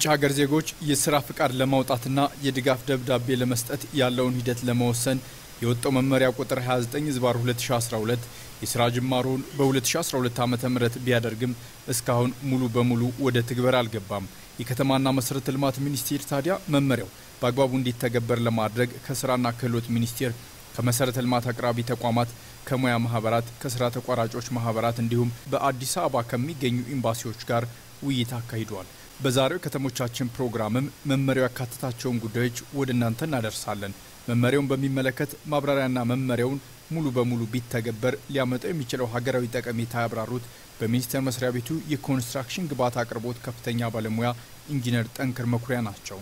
የውጭ ሀገር ዜጎች የስራ ፍቃድ ለማውጣትና የድጋፍ ደብዳቤ ለመስጠት ያለውን ሂደት ለመወሰን የወጣው መመሪያ ቁጥር 29 ዝባር 2012 የስራ ጅማሮውን በ2012 ዓ ም ቢያደርግም እስካሁን ሙሉ በሙሉ ወደ ትግበር አልገባም። የከተማና መሰረተ ልማት ሚኒስቴር ታዲያ መመሪያው በአግባቡ እንዲተገበር ለማድረግ ከስራና ክህሎት ሚኒስቴር ከመሰረተ ልማት አቅራቢ ተቋማት፣ ከሙያ ማህበራት፣ ከስራ ተቋራጮች ማህበራት እንዲሁም በአዲስ አበባ ከሚገኙ ኤምባሲዎች ጋር ውይይት አካሂደዋል። በዛሬው ከተሞቻችን ፕሮግራምም መመሪያው ያካተታቸውን ጉዳዮች ወደ እናንተ እናደርሳለን። መመሪያውን በሚመለከት ማብራሪያና መመሪያውን ሙሉ በሙሉ ቢተገበር ሊያመጣው የሚችለው ሀገራዊ ጠቀሜታ ያብራሩት በሚኒስቴር መስሪያ ቤቱ የኮንስትራክሽን ግብዓት አቅርቦት ከፍተኛ ባለሙያ ኢንጂነር ጠንክር መኩሪያ ናቸው።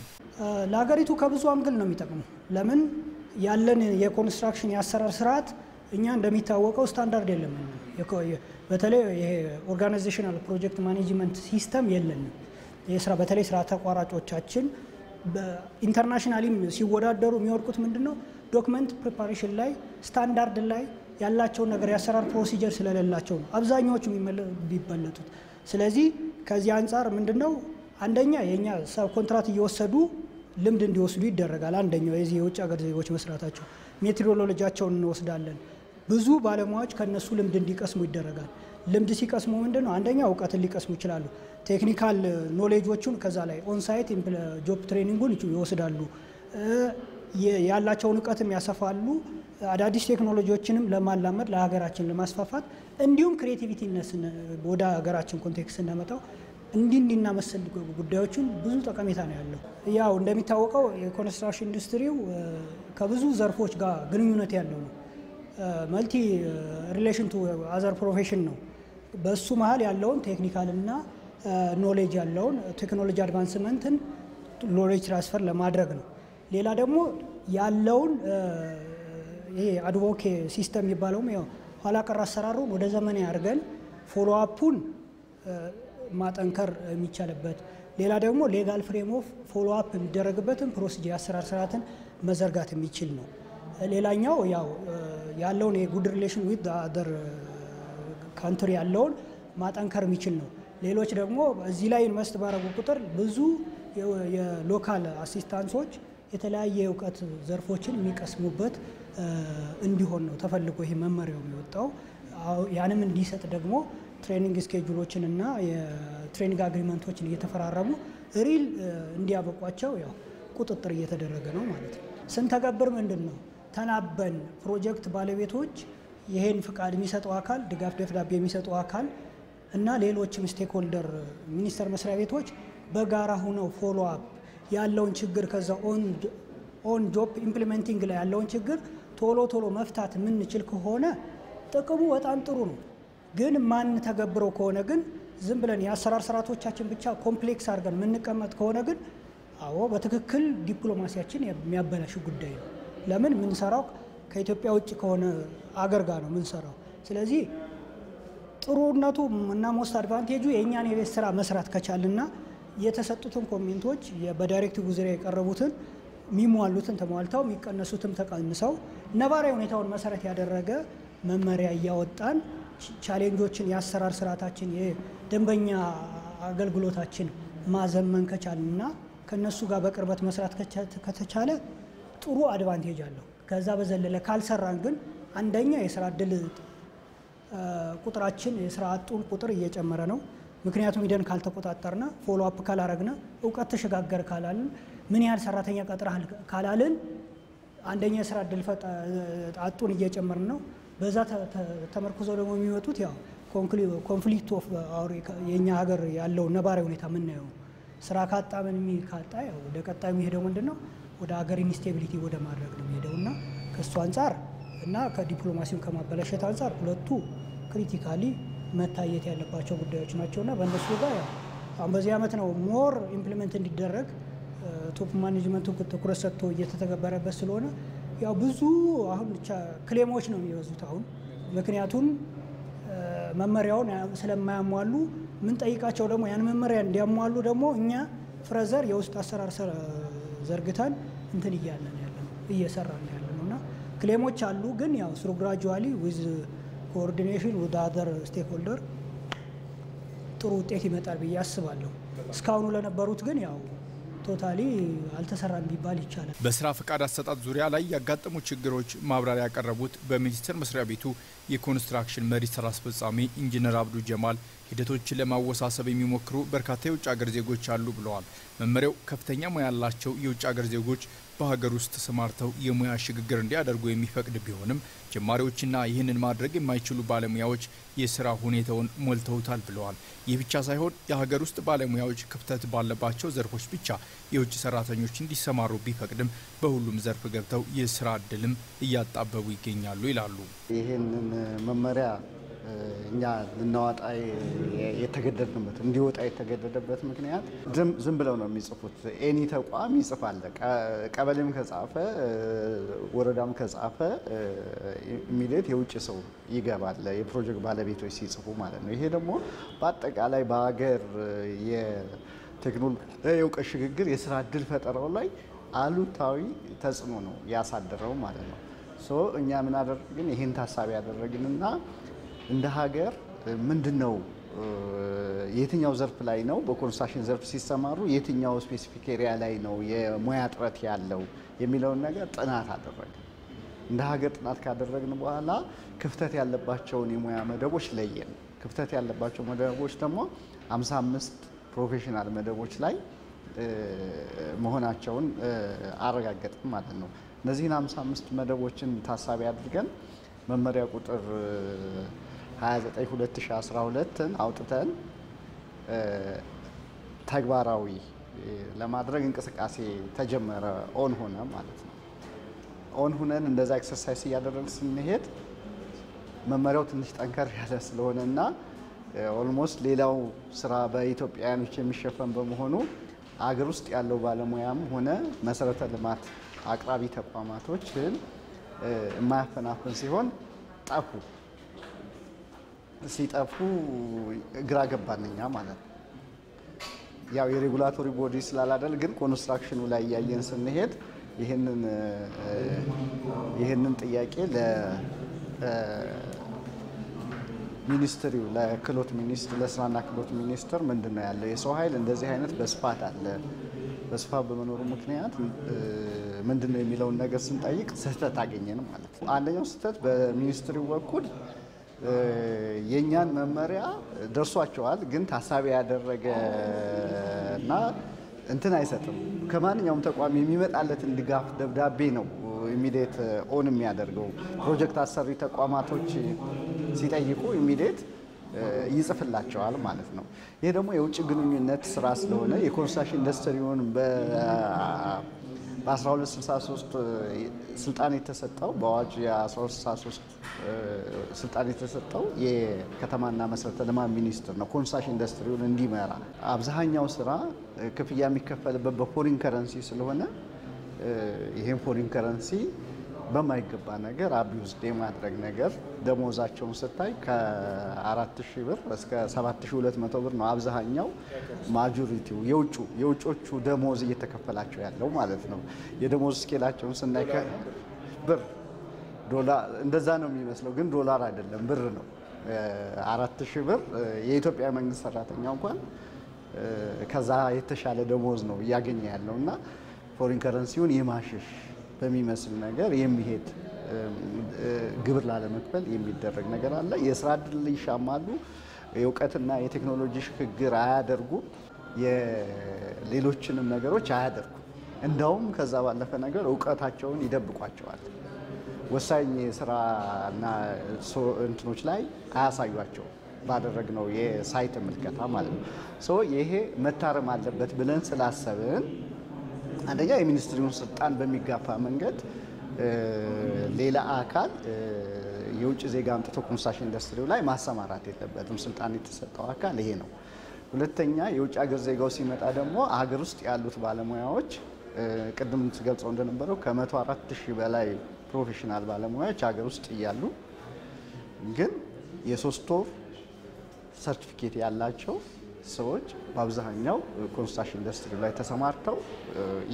ለሀገሪቱ ከብዙ angle ነው የሚጠቅሙ። ለምን ያለን የኮንስትራክሽን የአሰራር ስርዓት እኛ እንደሚታወቀው ስታንዳርድ የለም። በተለይ ይሄ organizational project management system የለንም። የስራ በተለይ ስራ ተቋራጮቻችን internationally ም ሲወዳደሩ የሚወድቁት ምንድን ነው? document preparation ላይ ስታንዳርድ ላይ ያላቸውን ነገር የአሰራር procedure ስለሌላቸው ነው አብዛኛዎቹ የሚበለጡት። ስለዚህ ከዚህ አንጻር ምንድን ነው አንደኛ የእኛ sub contract እየወሰዱ ልምድ እንዲወስዱ ይደረጋል። አንደኛው የዚህ የውጭ ሀገር ዜጎች መስራታቸው methodology ያቸውን እንወስዳለን። ብዙ ባለሙያዎች ከነሱ ልምድ እንዲቀስሙ ይደረጋል። ልምድ ሲቀስሙ ምንድን ነው አንደኛ እውቀትን ሊቀስሙ ይችላሉ። technical knowledge ኦቹን ከዛ ላይ onsite job training ኡን ይወስዳሉ። ያላቸውን እውቀትም ያሰፋሉ። አዳዲስ ቴክኖሎጂዎችንም ለማላመድ ለሀገራችን ለማስፋፋት እንዲሁም creativeness ወደ ሀገራችን context ስናመጣው እንዲህ እንዲህና መሰል ጉዳዮችን ብዙ ጠቀሜታ ነው ያለው። ያው እንደሚታወቀው የኮንስትራክሽን ኢንዱስትሪው ከብዙ ዘርፎች ጋር ግንኙነት ያለው ነው። multi relation to other profession ነው። በሱ መሀል ያለውን technical ና knowledge ያለውን ቴክኖሎጂ advancement ን knowledge transfer ለማድረግ ነው። ሌላ ደግሞ ያለውን ይሄ advocacy system የሚባለውም ያው ኋላ ቀር አሰራሩን ወደ ዘመናዊ አድርገን follow up ኡን ማጠንከር የሚቻልበት ሌላ ደግሞ legal frame of follow up የሚደረግበትን procedure የአሰራር ስርዓትን መዘርጋት የሚችል ነው። ሌላኛው ያው ያለውን የ good relation with other country ያለውን ማጠንከር የሚችል ነው። ሌሎች ደግሞ እዚህ ላይ invest ባረጉ ቁጥር ብዙ የ local assistance ኦች የተለያየ እውቀት ዘርፎችን የሚቀስሙበት እንዲሆን ነው ተፈልጎ ይሄ መመሪያው የሚወጣው። ያንም እንዲሰጥ ደግሞ training schedule ኦችን እና የ training agreement ኦችን እየተፈራረሙ real እንዲያበቋቸው ያው ቁጥጥር እየተደረገ ነው ማለት ነው። ስንተገብር ምንድን ነው ተናበን ፕሮጀክት ባለቤቶች ይሄን ፍቃድ የሚሰጠው አካል ድጋፍ ደብዳቤ የሚሰጠው አካል እና ሌሎችም stakeholder ሚኒስቴር መስሪያ ቤቶች በጋራ ሁነው follow up ያለውን ችግር ከዛ on job implementing ላይ ያለውን ችግር ቶሎ ቶሎ መፍታት የምንችል ከሆነ ጥቅሙ በጣም ጥሩ ነው። ግን ማን ተገብረው ከሆነ ግን ዝም ብለን የአሰራር ስርዓቶቻችን ብቻ complex አድርገን የምንቀመጥ ከሆነ ግን አዎ በትክክል ዲፕሎማሲያችን የሚያበላሽ ጉዳይ ነው። ለምን የምንሰራው ከኢትዮጵያ ውጭ ከሆነ አገር ጋር ነው የምንሰራው። ስለዚህ ጥሩነቱ እና most advantage ኡ የእኛን የቤት ስራ መስራት ከቻልና የተሰጡትን comment ኦች በ directive ዙሪያ የቀረቡትን የሚሟሉትን ተሟልተው የሚቀነሱትም ተቀንሰው ነባራዊ ሁኔታውን መሰረት ያደረገ መመሪያ እያወጣን challenge ኦችን የአሰራር ስርዓታችን የደንበኛ አገልግሎታችን ማዘመን ከቻልና ከነሱ ጋር በቅርበት መስራት ከተቻለ ጥሩ advantage አለው። ከዛ በዘለለ ካልሰራን ግን አንደኛ የስራ እድል ቁጥራችን የስራ አጡን ቁጥር እየጨመረ ነው። ምክንያቱም ሂደን ካልተቆጣጠርና follow up ካላረግነ እውቀት ተሸጋገር ካላልን ምን ያህል ሰራተኛ ቀጥረሃል ካላልን አንደኛ የስራ እድል አጡን እየጨመርን ነው። በዛ ተመርኩዘው ደግሞ የሚመጡት ያው conflict of የእኛ ሀገር ያለው ነባራዊ ሁኔታ የምናየው ስራ ካጣ ምን ካጣ ወደ ቀጣዩ የሚሄደው ምንድን ነው ወደ ሀገር instability ወደ ማድረግ ነው የሚሄደው እና ከእሱ አንጻር እና ከዲፕሎማሲውን ከማበላሸት አንጻር ሁለቱ critically መታየት ያለባቸው ጉዳዮች ናቸው እና በእነሱ ጋር አሁን በዚህ ዓመት ነው more implement እንዲደረግ top management ኡ ትኩረት ሰጥቶ እየተተገበረበት ስለሆነ ያው ብዙ አሁን claim ኦች ነው የሚበዙት አሁን። ምክንያቱም መመሪያውን ስለማያሟሉ ምንጠይቃቸው ደግሞ ያን መመሪያ እንዲያሟሉ ደግሞ እኛ further የውስጥ አሰራር ዘርግተን እንትን እያለን ያለ ነው እየሰራን ያለ ነው እና claim ኦች አሉ ግን ያው ስሩ gradually with coordination with other stakeholder ጥሩ ውጤት ይመጣል ብዬ አስባለሁ። እስካሁኑ ለነበሩት ግን ያው totally አልተሰራም ቢባል ይቻላል። በስራ ፈቃድ አሰጣጥ ዙሪያ ላይ ያጋጠሙ ችግሮች ማብራሪያ ያቀረቡት በሚኒስቴር መስሪያ ቤቱ የኮንስትራክሽን መሪ ስራ አስፈጻሚ ኢንጂነር አብዱ ጀማል ሂደቶችን ለማወሳሰብ የሚሞክሩ በርካታ የውጭ ሀገር ዜጎች አሉ ብለዋል። መመሪያው ከፍተኛ ሙያ ያላቸው የውጭ ሀገር ዜጎች በሀገር ውስጥ ተሰማርተው የሙያ ሽግግር እንዲያደርጉ የሚፈቅድ ቢሆንም ጀማሪዎችና ይህንን ማድረግ የማይችሉ ባለሙያዎች የስራ ሁኔታውን ሞልተውታል ብለዋል። ይህ ብቻ ሳይሆን የሀገር ውስጥ ባለሙያዎች ክፍተት ባለባቸው ዘርፎች ብቻ የውጭ ሰራተኞች እንዲሰማሩ ቢፈቅድም በሁሉም ዘርፍ ገብተው የስራ እድልም እያጣበቡ ይገኛሉ ይላሉ። ይህንን መመሪያ እኛ ልናወጣ የተገደድንበት እንዲወጣ የተገደደበት ምክንያት ዝም ብለው ነው የሚጽፉት። ኤኒ ተቋም ይጽፋል። ቀበሌም ከጻፈ ወረዳም ከጻፈ ኢሚዲየት የውጭ ሰው ይገባል፣ የፕሮጀክት ባለቤቶች ሲጽፉ ማለት ነው። ይሄ ደግሞ በአጠቃላይ በሀገር የቴክኖሎጂ የእውቀት ሽግግር የስራ እድል ፈጠራው ላይ አሉታዊ ተጽዕኖ ነው ያሳደረው ማለት ነው። እኛ ምን አደረግን? ይህን ታሳቢ ያደረግንና እንደ ሀገር ምንድን ነው የትኛው ዘርፍ ላይ ነው በኮንስትራክሽን ዘርፍ ሲሰማሩ የትኛው specific area ላይ ነው የሙያ እጥረት ያለው የሚለውን ነገር ጥናት አደረግን። እንደ ሀገር ጥናት ካደረግን በኋላ ክፍተት ያለባቸውን የሙያ መደቦች ለየን። ክፍተት ያለባቸው መደቦች ደግሞ 55 professional መደቦች ላይ መሆናቸውን አረጋገጥን ማለት ነው። እነዚህን 55 መደቦችን ታሳቢ አድርገን መመሪያ ቁጥር 29 2012ን አውጥተን ተግባራዊ ለማድረግ እንቅስቃሴ ተጀመረ። on ሆነ ማለት ነው። on ሁነን እንደዛ exercise እያደረግን ስንሄድ መመሪያው ትንሽ ጠንከር ያለ ስለሆነ እና almost ሌላው ስራ በኢትዮጵያውያኖች የሚሸፈን በመሆኑ አገር ውስጥ ያለው ባለሙያም ሆነ መሰረተ ልማት አቅራቢ ተቋማቶችን የማያፈናፍን ሲሆን ጠፉ። ሲጠፉ ግራ ገባና ማለት ነው። ያው የ regulatory body ስላላደል ግን ኮንስትራክሽኑ ላይ እያየን ስንሄድ ይህንን ጥያቄ ለ ministry ው ለክህሎት ሚኒስትር ለስራና ክህሎት ሚኒስትር ምንድን ነው ያለው የሰው ኃይል እንደዚህ አይነት በስፋት አለ በስፋት በመኖሩ ምክንያት ምንድን ነው የሚለውን ነገር ስንጠይቅ ስህተት አገኘን ማለት ነው። አንደኛው ስህተት በ ministry ው በኩል የእኛን መመሪያ ደርሷቸዋል፣ ግን ታሳቢ ያደረገ እና እንትን አይሰጥም። ከማንኛውም ተቋም የሚመጣለትን ድጋፍ ደብዳቤ ነው immediate on የሚያደርገው። ፕሮጀክት አሰሪ ተቋማቶች ሲጠይቁ immediate ይጽፍላቸዋል ማለት ነው። ይህ ደግሞ የውጭ ግንኙነት ስራ ስለሆነ የኮንስትራክሽን ኢንዱስትሪውን በ1263 ስልጣን የተሰጠው በአዋጅ የ1263 ስልጣን የተሰጠው የከተማና መሰረተ ልማት ሚኒስትር ነው ኮንስትራክሽን ኢንዱስትሪውን እንዲመራ። አብዛኛው ስራ ክፍያ የሚከፈልበት በ foreign currency ስለሆነ ይህን foreign currency በማይገባ ነገር abused የማድረግ ነገር ደሞዛቸውን ስታይ ከ4000 ብር እስከ 7200 ብር ነው አብዛኛው ማጆሪቲው የውጩ የውጮቹ ደሞዝ እየተከፈላቸው ያለው ማለት ነው። የደሞዝ ስኬላቸውን ስናይ ብር ዶላር እንደዛ ነው የሚመስለው፣ ግን ዶላር አይደለም ብር ነው። 4000 ብር የኢትዮጵያ መንግስት ሰራተኛ እንኳን ከዛ የተሻለ ደሞዝ ነው እያገኘ ያለው እና ፎሪን ከረንሲውን የማሸሽ በሚመስል ነገር የሚሄድ ግብር ላለመክፈል የሚደረግ ነገር አለ። የስራ እድል ይሻማሉ። የእውቀትና የቴክኖሎጂ ሽግግር አያደርጉም። የሌሎችንም ነገሮች አያደርጉም። እንደውም ከዛ ባለፈ ነገር እውቀታቸውን ይደብቋቸዋል። ወሳኝ የስራና እንትኖች ላይ አያሳዩቸውም። ባደረግነው የሳይት ምልከታ ማለት ነው። ይሄ መታረም አለበት ብለን ስላሰብን አንደኛ የ ministry ውን ስልጣን በሚጋፋ መንገድ ሌላ አካል የውጭ ዜጋ አምጥቶ ኮንስትራክሽን ኢንዱስትሪው ላይ ማሰማራት የለበትም። ስልጣን የተሰጠው አካል ይሄ ነው። ሁለተኛ የውጭ ሀገር ዜጋው ሲመጣ ደግሞ ሀገር ውስጥ ያሉት ባለሙያዎች ቅድም ገልጸው እንደነበረው ከመቶ አራት ሺህ በላይ professional ባለሙያዎች ሀገር ውስጥ እያሉ ግን የሶስት ወር ሰርቲፊኬት ያላቸው ሰዎች በአብዛኛው ኮንስትራክሽን ኢንዱስትሪ ላይ ተሰማርተው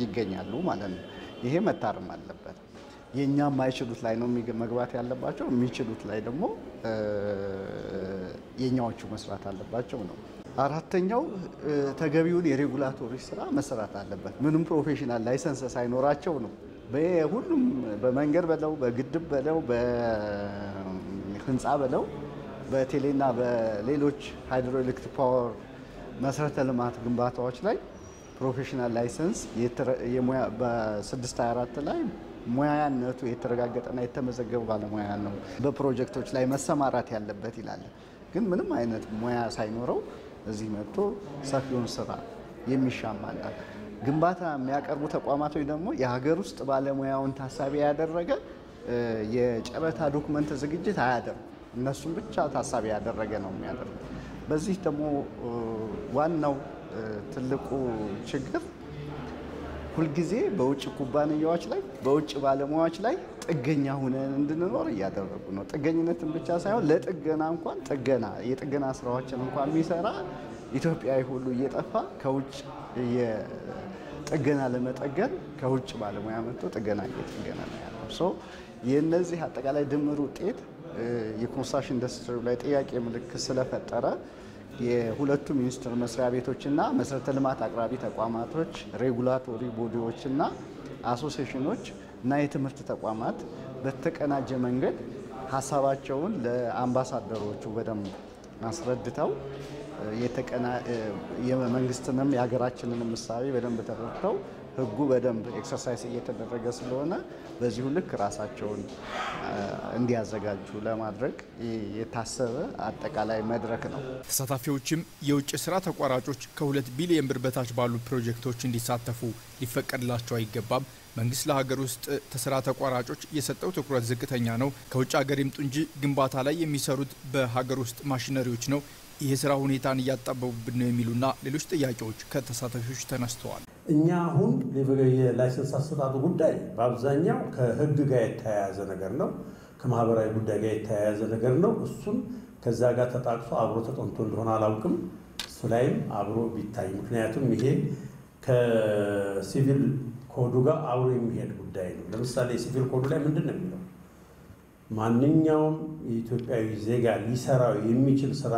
ይገኛሉ ማለት ነው። ይሄ መታረም አለበት። የእኛ የማይችሉት ላይ ነው መግባት ያለባቸው፣ የሚችሉት ላይ ደግሞ የእኛዎቹ መስራት አለባቸው ነው። አራተኛው ተገቢውን የ regulatory ስራ መሰራት አለበት። ምንም professional license ሳይኖራቸው ነው በሁሉም በመንገድ በለው በግድብ በለው በህንፃ በለው በቴሌና በሌሎች hydroelectric power መሰረተ ልማት ግንባታዎች ላይ professional license በ624 ላይ ሙያነቱ የተረጋገጠና የተመዘገበ ባለሙያ ነው በፕሮጀክቶች ላይ መሰማራት ያለበት ይላል። ግን ምንም አይነት ሙያ ሳይኖረው እዚህ መጥቶ ሰፊውን ስራ የሚሻማና ግንባታ የሚያቀርቡ ተቋማቶች ደግሞ የሀገር ውስጥ ባለሙያውን ታሳቢ ያደረገ የጨረታ ዶክመንት ዝግጅት አያደርጉ። እነሱም ብቻ ታሳቢ ያደረገ ነው የሚያደርጉ። በዚህ ደግሞ ዋናው ትልቁ ችግር ሁልጊዜ በውጭ ኩባንያዎች ላይ በውጭ ባለሙያዎች ላይ ጥገኛ ሁነን እንድንኖር እያደረጉ ነው። ጥገኝነትን ብቻ ሳይሆን ለጥገና እንኳን ጥገና የጥገና ስራዎችን እንኳን የሚሰራ ኢትዮጵያዊ ሁሉ እየጠፋ ከውጭ ጥገና ለመጠገን ከውጭ ባለሙያ መጥቶ ጥገና እየጠገነ ነው ያለው። የእነዚህ አጠቃላይ ድምር ውጤት የኮንስትራክሽን ኢንዱስትሪ ላይ ጥያቄ ምልክት ስለፈጠረ የሁለቱ ሚኒስቴር መስሪያ ቤቶችና መሰረተ ልማት አቅራቢ ተቋማቶች፣ regulatory body ዎችና association ኖች እና የትምህርት ተቋማት በተቀናጀ መንገድ ሀሳባቸውን ለአምባሳደሮቹ በደንብ አስረድተው የመንግስትንም የሀገራችንንም ምሳሌ በደንብ ተረድተው ህጉ በደንብ exercise እየተደረገ ስለሆነ በዚሁ ልክ ራሳቸውን እንዲያዘጋጁ ለማድረግ የታሰበ አጠቃላይ መድረክ ነው። ተሳታፊዎችም የውጭ ስራ ተቋራጮች ከሁለት ቢሊዮን ብር በታች ባሉ ፕሮጀክቶች እንዲሳተፉ ሊፈቀድላቸው አይገባም። መንግስት ለሀገር ውስጥ ስራ ተቋራጮች የሰጠው ትኩረት ዝቅተኛ ነው። ከውጭ ሀገር ይምጡ እንጂ ግንባታ ላይ የሚሰሩት በሀገር ውስጥ ማሽነሪዎች ነው። ይህ ስራ ሁኔታን እያጣበቡብን ነው የሚሉና ሌሎች ጥያቄዎች ከተሳታፊዎች ተነስተዋል። እኛ አሁን የ license አሰጣጡ ጉዳይ በአብዛኛው ከህግ ጋር የተያያዘ ነገር ነው። ከማህበራዊ ጉዳይ ጋር የተያያዘ ነገር ነው። እሱም ከዛ ጋር ተጣቅሶ አብሮ ተጠንቶ እንደሆነ አላውቅም። እሱ ላይም አብሮ ቢታይ፣ ምክንያቱም ይሄ ከ civil code ኡ ጋር አብሮ የሚሄድ ጉዳይ ነው። ለምሳሌ የ civil code ኡ ላይ ምንድን ነው የሚለው ማንኛውም የኢትዮጵያዊ ዜጋ ሊሰራው የሚችል ስራ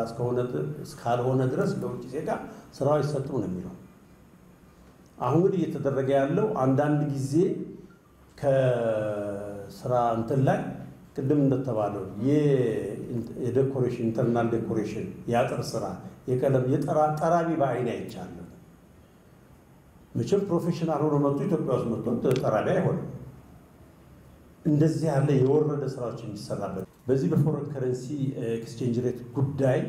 እስካልሆነ ድረስ ለውጭ ዜጋ ስራው አይሰጥም ነው የሚለው። አሁን እየተደረገ ያለው አንዳንድ ጊዜ ከስራ እንትን ላይ ቅድም እንደተባለው የ decoration internal decoration የአጥር ስራ፣ የቀለም ጠራቢ በአይን አይቻለሁ። መቼም professional ሆኖ መጡ ኢትዮጵያ ውስጥ መጥቶ ጠራቢ አይሆንም። እንደዚህ ያለ የወረደ ስራዎች የሚሰራበት በዚህ በ foreign currency exchange rate ጉዳይ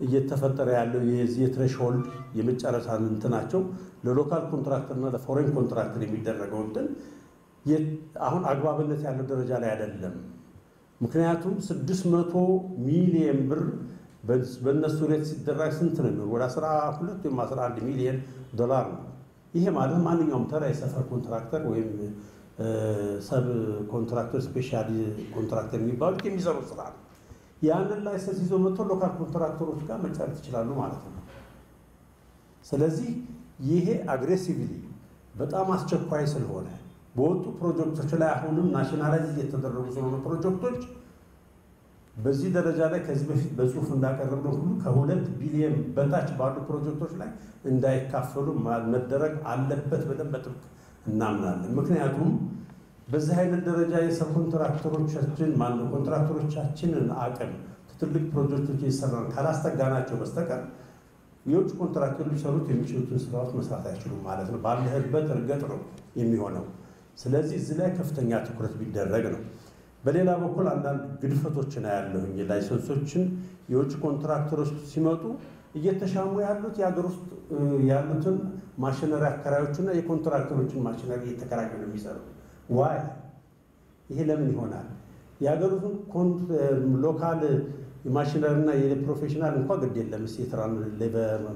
እየተፈጠረ ያለው የዚህ የ threshold የመጨረሻ እንትናቸው ለ local contractor ና ለ foreign contractor የሚደረገው እንትን አሁን አግባብነት ያለው ደረጃ ላይ አይደለም። ምክንያቱም ስድስት መቶ ሚሊየን ብር በእነሱ rate ሲደረግ ስንት ነው? ወደ 12 ወይም 11 ሚሊየን ዶላር ነው። ይሄ ማለት ማንኛውም ተራ የሰፈር contractor ወይም subcontractor specialty contractor የሚባሉት የሚሰሩት ስራ ነው። ያንን license ይዞ መጥቶ local contractor ኦች ጋር መጫረት ይችላሉ ማለት ነው። ስለዚህ ይሄ aggressively በጣም አስቸኳይ ስለሆነ በወጡ ፕሮጀክቶች ላይ አሁንም nationalize እየተደረጉ ስለሆነ ፕሮጀክቶች በዚህ ደረጃ ላይ ከዚህ በፊት በጽሁፍ እንዳቀረብነው ሁሉ ከሁለት ቢሊየን በታች ባሉ ፕሮጀክቶች ላይ እንዳይካፈሉ መደረግ አለበት ብለን በጥብቅ እናምናለን። ምክንያቱም በዚህ አይነት ደረጃ የ subcontractor ኦቻችን ማነው contractor ኦቻችንን አቅም ትልቅ ፕሮጀክቶች እየሰራን ካላስጠጋናቸው በስተቀር የውጭ contractor ኦች ሊሰሩት የሚችሉትን ስራዎች መስራት አይችሉም ማለት ነው። ባለህበት እርገጥ ነው የሚሆነው። ስለዚህ እዚህ ላይ ከፍተኛ ትኩረት ቢደረግ ነው። በሌላ በኩል አንዳንድ ግድፈቶችን ያለሁኝ license ኦችን የውጭ contractor ኦች ሲመጡ እየተሻሙ ያሉት የሀገር ውስጥ ያሉትን ማሽነሪ አከራዮችና የ contractor ኦችን ማሽነሪ እየተከራዩ ነው የሚሰሩ። why ይሄ ለምን ይሆናል? የሀገሪቱን local የማሽነሪና የ professional እንኳ ግድ የለም ስ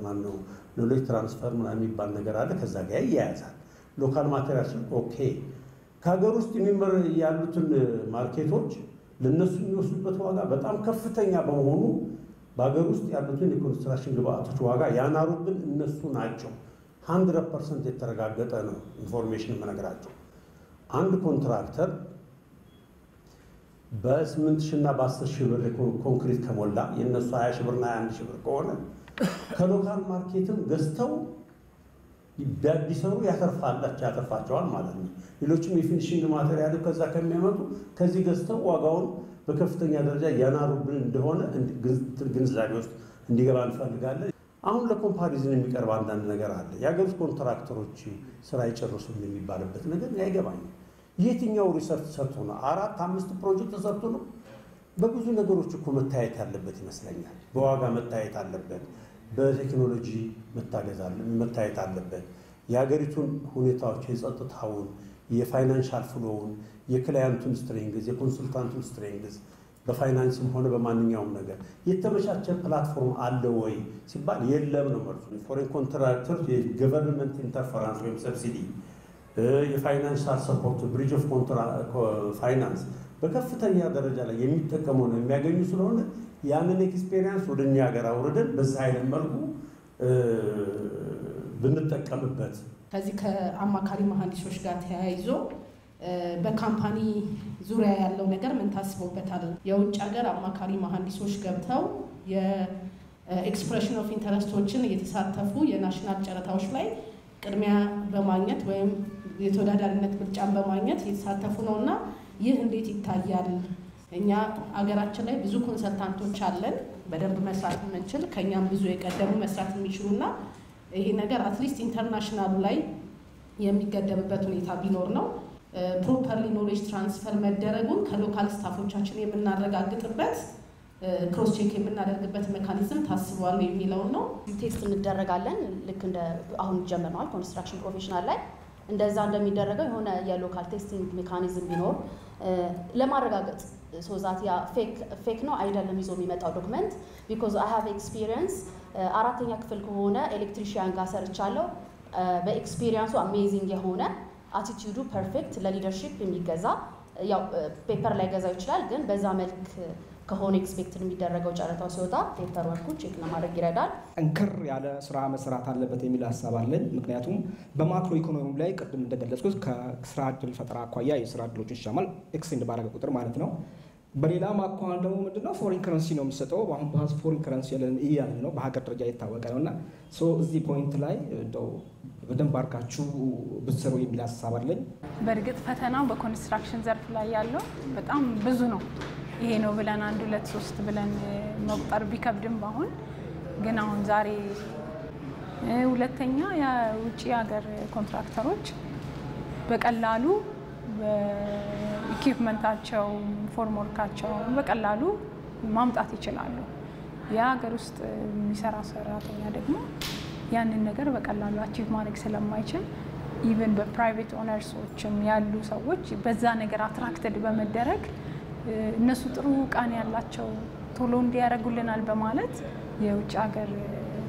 ማነው knowledge transfer ምናምን የሚባል ነገር አለ። ከዛ ጋር ይያያዛል። local material okay። ከሀገር ውስጥ የሚመር ያሉትን market ኦች ለእነሱ የሚወስዱበት ዋጋ በጣም ከፍተኛ በመሆኑ በሀገር ውስጥ ያሉትን የኮንስትራክሽን ግብአቶች ዋጋ ያናሩብን እነሱ ናቸው። hundred percent የተረጋገጠ ነው information የምነግራቸው። አንድ contractor በስምንት ሺህ እና በአስር ሺህ ብር ኮንክሪት ከሞላ የእነሱ ሀያ ሺህ ብርና ሀያ አንድ ሺህ ብር ከሆነ ከ local market ም ገዝተው ቢሰሩ ያተርፋላቸው ያተርፋቸዋል ማለት ነው። ሌሎችም የ finishing material ከዛ ከሚያመጡ ከዚህ ገዝተው ዋጋውን በከፍተኛ ደረጃ እያናሩብን እንደሆነ ግንዛቤ ውስጥ እንዲገባ እንፈልጋለን። አሁን ለ comparison የሚቀርብ አንዳንድ ነገር አለ። የሀገር ውስጥ contractor ኦች ስራ አይጨርሱም የሚባልበት ነገር አይገባኝም። የትኛው research ሰርቶ ነው? አራት አምስት ፕሮጀክት ተሰርቶ ነው? በብዙ ነገሮች እኮ መታየት ያለበት ይመስለኛል። በዋጋ መታየት አለበት። በቴክኖሎጂ መታየት አለበት። የሀገሪቱን ሁኔታዎች የጸጥታውን፣ የ financial flow ውን፣ የ client ኡን strength፣ የ consultant ኡን strength በፋይናንስም ሆነ በማንኛውም ነገር የተመቻቸ platform አለ ወይ ሲባል የለም ነው መልሱ። foreign contractor የ government interference ወይም subsidy፣ የ financial support፣ bridge of finance በከፍተኛ ደረጃ ላይ የሚጠቀሙ ነው የሚያገኙ ስለሆነ ያንን experience ወደ እኛ ሀገር አውርደን በዛ አይነት መልኩ ብንጠቀምበት ከዚህ ከአማካሪ መሀንዲሶች ጋር ተያይዞ በ company ዙሪያ ያለው ነገር ምን ታስቦበታል? የውጭ ሀገር አማካሪ መሀንዲሶች ገብተው የ expression of interest ኦችን እየተሳተፉ የ national ጨረታዎች ላይ ቅድሚያ በማግኘት ወይም የተወዳዳሪነት ምርጫን በማግኘት እየተሳተፉ ነው እና ይህ እንዴት ይታያል? እኛ አገራችን ላይ ብዙ consultant ኦች አለን፣ በደንብ መስራት የምንችል ከእኛም ብዙ የቀደሙ መስራት የሚችሉ እና ይሄ ነገር at least international ኡ ላይ የሚገደብበት ሁኔታ ቢኖር ነው። properly knowledge transfer መደረጉን ከ local staff ኦቻችን የምናረጋግጥበት cross check የምናደርግበት mechanism ታስቧል የሚለውን ነው። test እናደርጋለን። ልክ እንደ አሁን ጀምረዋል construction professional ላይ እንደዛ እንደሚደረገው የሆነ የ local testing mechanism ቢኖር ለማረጋገጥ so that ያ fake ነው አይደለም ይዞ የሚመጣው document because I have experience አራተኛ ክፍል ከሆነ electrician ጋር ሰርቻለሁ። በ experience ኡ amazing የሆነ attitude ኡ perfect ለ leadership የሚገዛ ያው paper ላይ ገዛው ይችላል፣ ግን በዛ መልክ ከሆነ expect የሚደረገው ጨረታው ሲወጣ paper check ለማድረግ ይረዳል። ጠንከር ያለ ስራ መስራት አለበት የሚል ሀሳብ አለን። ምክንያቱም በ macro economy ላይ ቅድም እንደገለጽኩት ከስራ እድል ፈጠራ አኳያ የስራ እድሎችን ይሻማል extend ባረገ ቁጥር ማለት ነው። በሌላ መልኩ ደግሞ ምንድነው foreign currency ነው የሚሰጠው። በሀዝ foreign currency እያለ ነው በሀገር ደረጃ የታወቀ ነው እና እዚህ point ላይ እንደው በደንብ አድርጋችሁ ብትሰሩ የሚል ሀሳብ አለኝ። በእርግጥ ፈተናው በኮንስትራክሽን ዘርፍ ላይ ያለው በጣም ብዙ ነው። ይሄ ነው ብለን አንድ ሁለት ሶስት ብለን መቁጠር ቢከብድም በአሁን ግን አሁን ዛሬ ሁለተኛ የውጭ ሀገር ኮንትራክተሮች በቀላሉ equipment ኣቸው form work ኣቸውን በቀላሉ ማምጣት ይችላሉ። የሀገር ውስጥ የሚሰራ ሰራተኛ ደግሞ ያንን ነገር በቀላሉ achieve ማድረግ ስለማይችል even በ private owners ኦችም ያሉ ሰዎች በዛ ነገር attracted በመደረግ እነሱ ጥሩ እቃን ያላቸው ቶሎ እንዲያደርጉልናል በማለት የውጭ ሀገር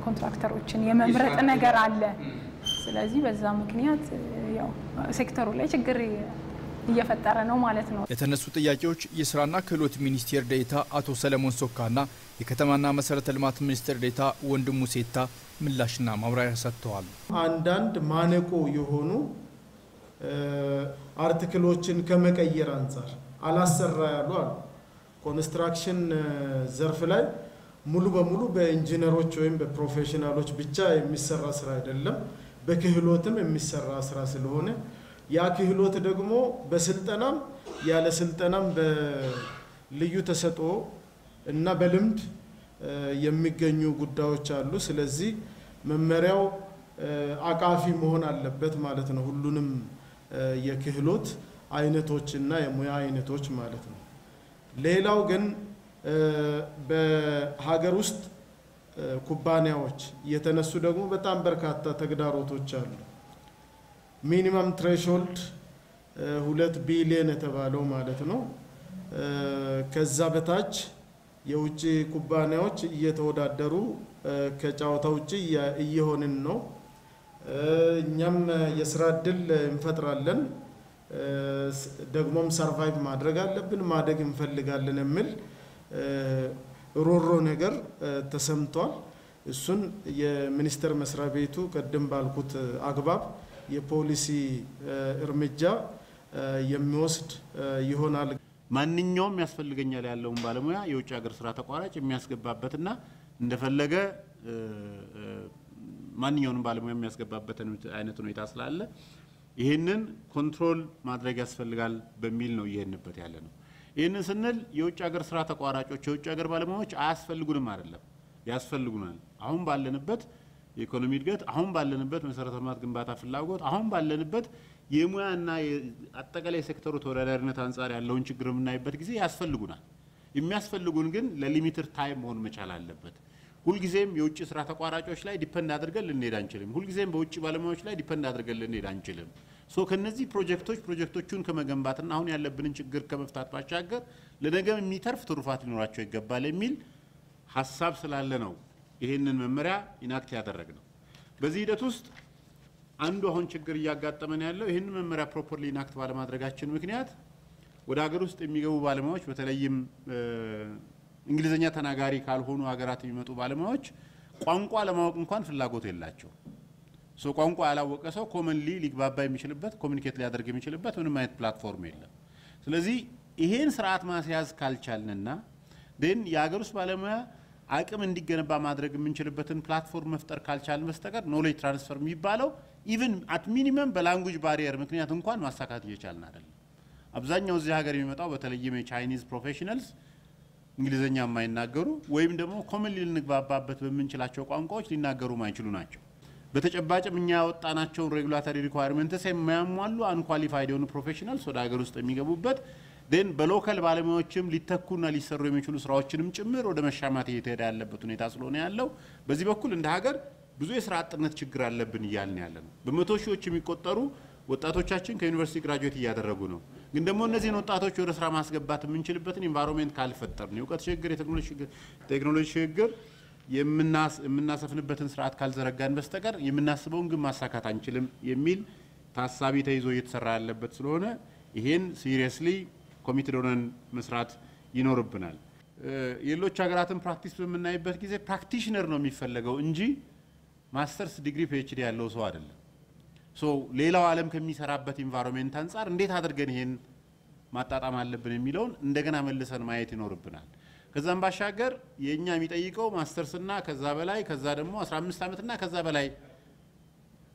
ኮንትራክተሮችን የመምረጥ ነገር አለ። ስለዚህ በዛ ምክንያት ያው ሴክተሩ ላይ ችግር እየፈጠረ ነው ማለት ነው። ለተነሱ ጥያቄዎች የስራና ክህሎት ሚኒስቴር ዴኤታ አቶ ሰለሞን ሶካና የከተማና መሰረተ ልማት ሚኒስቴር ዴኤታ ወንድሙ ሴታ ምላሽና ማብራሪያ ሰጥተዋል። አንዳንድ ማነቆ የሆኑ article ኦችን ከመቀየር አንጻር አላሰራ ያሉ አሉ። ኮንስትራክሽን ዘርፍ ላይ ሙሉ በሙሉ በኢንጂነሮች ወይም በ professional ኦች ብቻ የሚሰራ ስራ አይደለም፣ በክህሎትም የሚሰራ ስራ ስለሆነ ያ ክህሎት ደግሞ በስልጠናም ያለ ስልጠናም በልዩ ተሰጥኦ እና በልምድ የሚገኙ ጉዳዮች አሉ። ስለዚህ መመሪያው አቃፊ መሆን አለበት ማለት ነው። ሁሉንም የክህሎት አይነቶች እና የሙያ አይነቶች ማለት ነው። ሌላው ግን በሀገር ውስጥ ኩባንያዎች የተነሱ ደግሞ በጣም በርካታ ተግዳሮቶች አሉ። minimum threshold ሁለት ቢሊየን የተባለው ማለት ነው። ከዛ በታች የውጭ ኩባንያዎች እየተወዳደሩ ከጨዋታ ውጭ እየሆንን ነው። እኛም የስራ እድል እንፈጥራለን፣ ደግሞም ሰርቫይቭ ማድረግ አለብን፣ ማደግ እንፈልጋለን የሚል ሮሮ ነገር ተሰምቷል። እሱን የሚኒስቴር መስሪያ ቤቱ ቅድም ባልኩት አግባብ የፖሊሲ እርምጃ የሚወስድ ይሆናል። ማንኛውም ያስፈልገኛል ያለውን ባለሙያ የውጭ ሀገር ስራ ተቋራጭ የሚያስገባበትና እንደፈለገ ማንኛውንም ባለሙያ የሚያስገባበትን አይነት ሁኔታ ስላለ ይህንን control ማድረግ ያስፈልጋል በሚል ነው እየሄድንበት ያለ ነው። ይህንን ስንል የውጭ ሀገር ስራ ተቋራጮች፣ የውጭ ሀገር ባለሙያዎች አያስፈልጉንም አይደለም፣ ያስፈልጉናል። አሁን ባለንበት የኢኮኖሚ እድገት፣ አሁን ባለንበት መሰረተ ልማት ግንባታ ፍላጎት፣ አሁን ባለንበት የሙያና አጠቃላይ የሴክተሩ ተወዳዳሪነት አንጻር ያለውን ችግር የምናይበት ጊዜ ያስፈልጉናል። የሚያስፈልጉን ግን ለ limited time መሆን መቻል አለበት። ሁልጊዜም የውጭ ስራ ተቋራጮች ላይ depend አድርገን ልንሄድ አንችልም። ሁልጊዜም በውጭ ባለሙያዎች ላይ depend አድርገን ልንሄድ አንችልም። so ከነዚህ ፕሮጀክቶች ፕሮጀክቶቹን ከመገንባትና አሁን ያለብንን ችግር ከመፍታት ባሻገር ለነገም የሚተርፍ ትሩፋት ሊኖራቸው ይገባል የሚል ሀሳብ ስላለ ነው ይህንን መመሪያ enact ያደረግ ነው። በዚህ ሂደት ውስጥ አንዱ አሁን ችግር እያጋጠመን ያለው ይህንን መመሪያ properly enact ባለማድረጋችን ምክንያት ወደ ሀገር ውስጥ የሚገቡ ባለሙያዎች በተለይም እንግሊዝኛ ተናጋሪ ካልሆኑ ሀገራት የሚመጡ ባለሙያዎች ቋንቋ ለማወቅ እንኳን ፍላጎት የላቸውም። so ቋንቋ ያላወቀ ሰው commonly ሊግባባ የሚችልበት communicate ሊያደርግ የሚችልበት ምንም አይነት platform የለም። ስለዚህ ይሄን ስርዓት ማስያዝ ካልቻልንና ን የሀገር ውስጥ ባለሙያ አቅም እንዲገነባ ማድረግ የምንችልበትን platform መፍጠር ካልቻልን በስተቀር knowledge transfer የሚባለው even at minimum በ language barrier ምክንያት እንኳን ማሳካት እየቻልን አይደለም። አብዛኛው እዚህ ሀገር የሚመጣው በተለይም የ Chinese professionals እንግሊዝኛ የማይናገሩ ወይም ደግሞ commonly ልንግባባበት በምንችላቸው ቋንቋዎች ሊናገሩ ማይችሉ ናቸው። በተጨባጭም እኛ ያወጣናቸውን regulatory requirements የማያሟሉ unqualified የሆኑ professionals ወደ ሀገር ውስጥ የሚገቡበት ን በ local ባለሙያዎችም ሊተኩና ሊሰሩ የሚችሉ ስራዎችንም ጭምር ወደ መሻማት እየተሄደ ያለበት ሁኔታ ስለሆነ ያለው በዚህ በኩል እንደ ሀገር ብዙ የስራ አጥነት ችግር አለብን እያልን ያለ ነው። በመቶ ሺዎች የሚቆጠሩ ወጣቶቻችን ከዩኒቨርሲቲ graduate እያደረጉ ነው። ግን ደግሞ እነዚህን ወጣቶች ወደ ስራ ማስገባት የምንችልበትን environment ካልፈጠርን የእውቀት ሽግግር፣ የቴክኖሎጂ ሽግግር የምናሰፍንበትን ስርዓት ካልዘረጋን በስተቀር የምናስበውን ግን ማሳካት አንችልም የሚል ታሳቢ ተይዞ እየተሰራ ያለበት ስለሆነ ይሄን seriously committed ሆነን መስራት ይኖርብናል። የሌሎች ሀገራትን practice በምናይበት ጊዜ practitioner ነው የሚፈለገው እንጂ masters degree PhD ያለው ሰው አይደለም። so ሌላው ዓለም ከሚሰራበት environment አንጻር እንዴት አድርገን ይሄን ማጣጣም አለብን የሚለውን እንደገና መልሰን ማየት ይኖርብናል። ከዛም ባሻገር የእኛ የሚጠይቀው ማስተርስና ከዛ በላይ ከዛ ደግሞ 15 ዓመትና ከዛ በላይ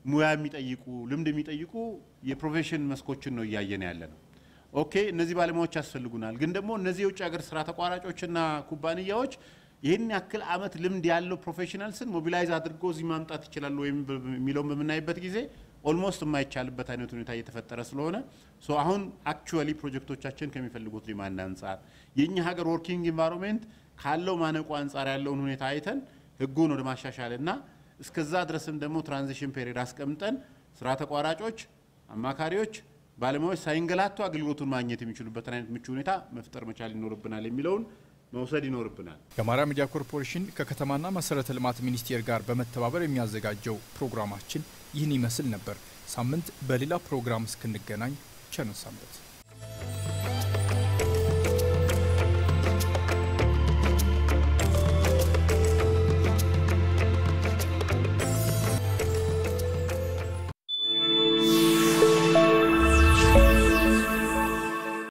ሙያ የሚጠይቁ ልምድ የሚጠይቁ የ profession መስኮችን ነው እያየን ያለ ነው። okay እነዚህ ባለሙያዎች ያስፈልጉናል። ግን ደግሞ እነዚህ የውጭ ሀገር ስራ ተቋራጮችና ኩባንያዎች ይህን ያክል አመት ልምድ ያለው professionals ን mobilize አድርጎ እዚህ ማምጣት ይችላሉ ወይም የሚለውን በምናይበት ጊዜ almost የማይቻልበት አይነት ሁኔታ እየተፈጠረ ስለሆነ so አሁን actually ፕሮጀክቶቻችን ከሚፈልጉት demand አንጻር የእኛ ሀገር working environment ካለው ማነቆ አንጻር ያለውን ሁኔታ አይተን ህጉን ወደ ማሻሻል እና እስከዛ ድረስም ደግሞ transition period አስቀምጠን ስራ ተቋራጮች፣ አማካሪዎች፣ ባለሙያዎች ሳይንገላቱ አገልግሎቱን ማግኘት የሚችሉበትን አይነት ምቹ ሁኔታ መፍጠር መቻል ይኖርብናል የሚለውን መውሰድ ይኖርብናል። የአማራ ሚዲያ ኮርፖሬሽን ከከተማና መሰረተ ልማት ሚኒስቴር ጋር በመተባበር የሚያዘጋጀው ፕሮግራማችን ይህን ይመስል ነበር። ሳምንት በሌላ ፕሮግራም እስክንገናኝ ቸር ሰንብቱ።